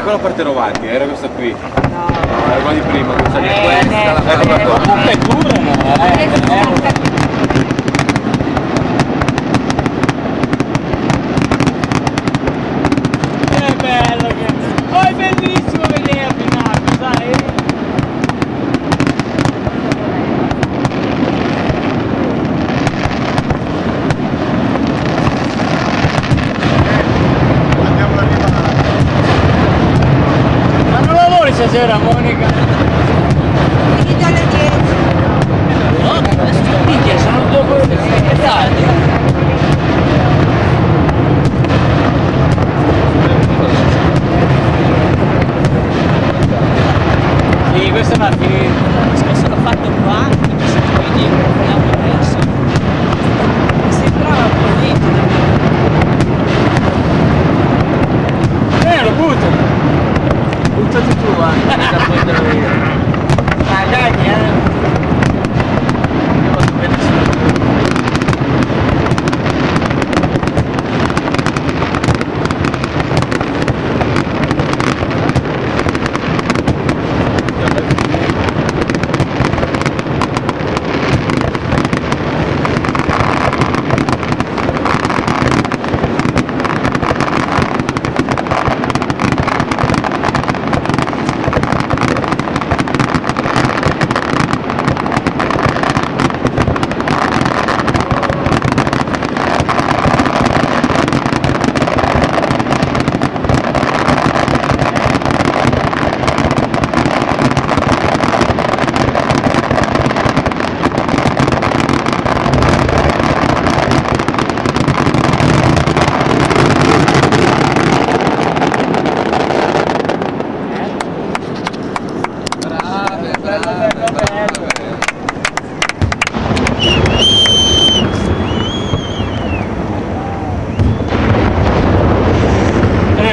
quello per te Rovati, era questo qui. No. Era quello di prima, questa. Eh, Questa, eh, la eh, qua. Stasera, Monica? Finito alle 10. Minchia, sono dopo le tardi. Sì, questa è una finita. Hallelujah.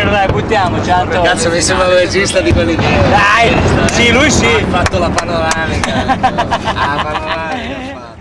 Dai, buttiamoci, tanto. Cazzo mi sembra un regista di quelli di... Dai, sì, lui sì. Ha fatto la panoramica. Ah, panoramica.